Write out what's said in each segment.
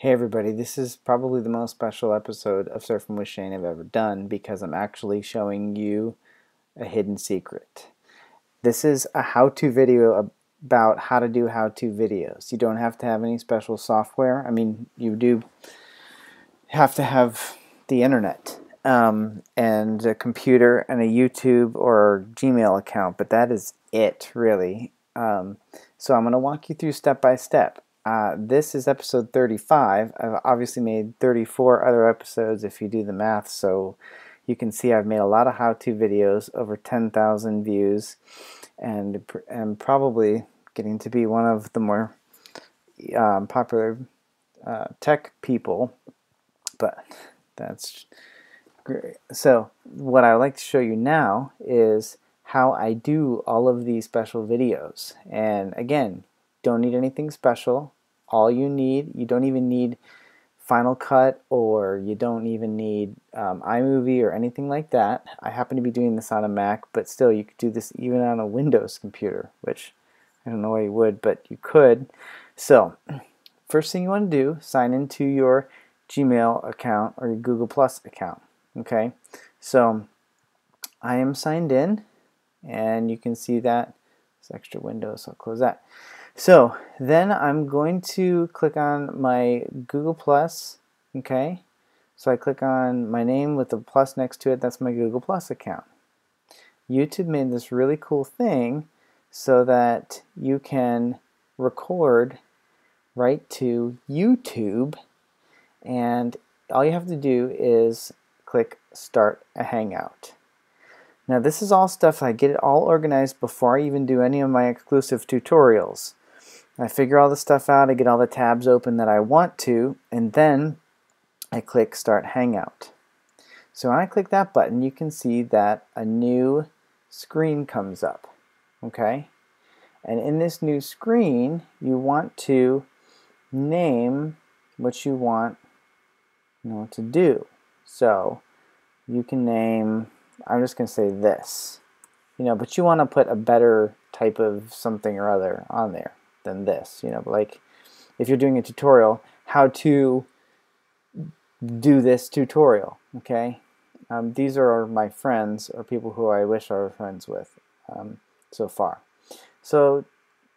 Hey everybody, this is probably the most special episode of Surfing with Shane I've ever done because I'm actually showing you a hidden secret. This is a how-to video about how to do how-to videos. You don't have to have any special software. I mean, you do have to have the internet um, and a computer and a YouTube or Gmail account, but that is it really. Um, so I'm going to walk you through step by step. Uh, this is episode 35. I've obviously made 34 other episodes if you do the math, so you can see I've made a lot of how-to videos, over 10,000 views, and am probably getting to be one of the more um, popular uh, tech people, but that's great. So what I would like to show you now is how I do all of these special videos. And again, don't need anything special all you need. You don't even need Final Cut or you don't even need um, iMovie or anything like that. I happen to be doing this on a Mac, but still you could do this even on a Windows computer, which I don't know why you would, but you could. So first thing you want to do, sign into your Gmail account or your Google Plus account. Okay, so I am signed in and you can see that. It's extra window, so I'll close that. So then I'm going to click on my Google Plus, okay? So I click on my name with the plus next to it, that's my Google Plus account. YouTube made this really cool thing so that you can record right to YouTube and all you have to do is click start a hangout. Now this is all stuff I get it all organized before I even do any of my exclusive tutorials. I figure all the stuff out, I get all the tabs open that I want to, and then I click Start Hangout. So when I click that button, you can see that a new screen comes up. Okay? And in this new screen, you want to name what you want you know, to do. So you can name, I'm just going to say this. You know, but you want to put a better type of something or other on there than this. You know, like if you're doing a tutorial, how to do this tutorial. Okay, um, these are my friends or people who I wish I were friends with um, so far. So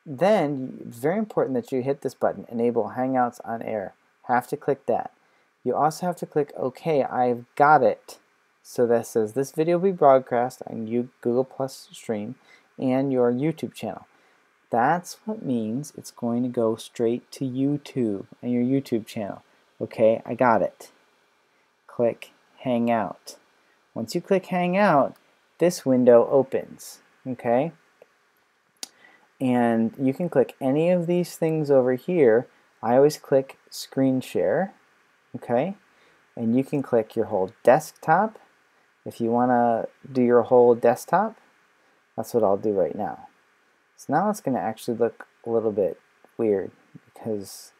then very important that you hit this button, enable Hangouts on air. Have to click that. You also have to click OK, I've got it. So that says this video will be broadcast on Google Plus Stream and your YouTube channel. That's what means it's going to go straight to YouTube and your YouTube channel. Okay, I got it. Click Hangout. Once you click Hangout, this window opens. Okay? And you can click any of these things over here. I always click Screen Share. Okay? And you can click your whole desktop. If you want to do your whole desktop, that's what I'll do right now. So now it's going to actually look a little bit weird because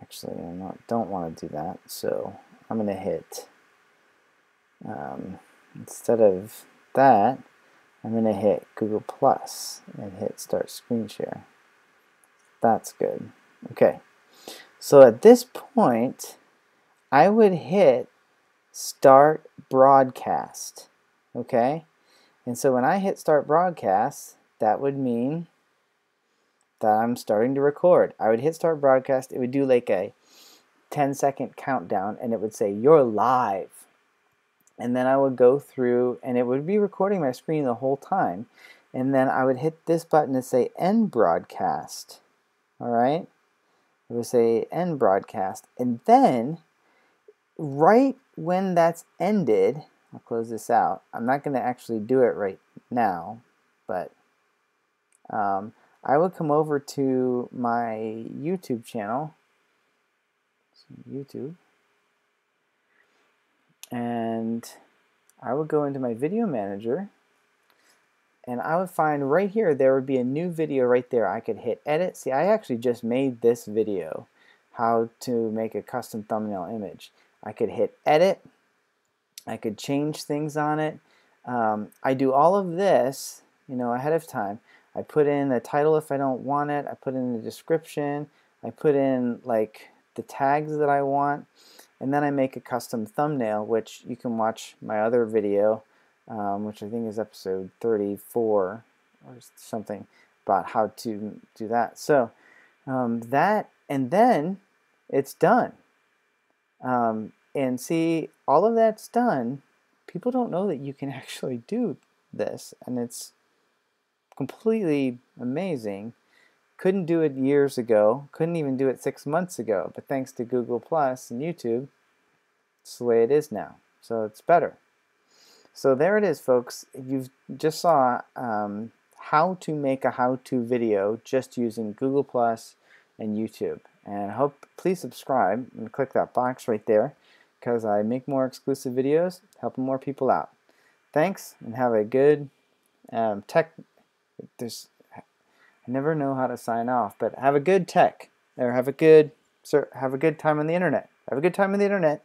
actually I don't want to do that. So I'm going to hit, um, instead of that, I'm going to hit Google Plus and hit Start Screen Share. That's good. Okay. So at this point, I would hit Start Broadcast. Okay? And so when I hit Start Broadcast, that would mean that I'm starting to record. I would hit start broadcast. It would do like a 10 second countdown and it would say, You're live. And then I would go through and it would be recording my screen the whole time. And then I would hit this button to say End Broadcast. All right? It would say End Broadcast. And then, right when that's ended, I'll close this out. I'm not going to actually do it right now, but um, I would come over to my YouTube channel, YouTube, and I would go into my video manager. And I would find right here there would be a new video right there. I could hit edit. See I actually just made this video how to make a custom thumbnail image. I could hit edit. I could change things on it. Um, I do all of this you know ahead of time I put in the title if I don't want it. I put in the description. I put in like the tags that I want, and then I make a custom thumbnail, which you can watch my other video, um, which I think is episode 34 or something about how to do that. So um, that, and then it's done. Um, and see, all of that's done. People don't know that you can actually do this, and it's completely amazing. Couldn't do it years ago, couldn't even do it six months ago, but thanks to Google Plus and YouTube, it's the way it is now. So it's better. So there it is, folks. You just saw um, how to make a how-to video just using Google Plus and YouTube. And I hope please subscribe and click that box right there because I make more exclusive videos helping more people out. Thanks and have a good um, tech. There's, I never know how to sign off, but have a good tech or have a good have a good time on the internet. Have a good time on the internet.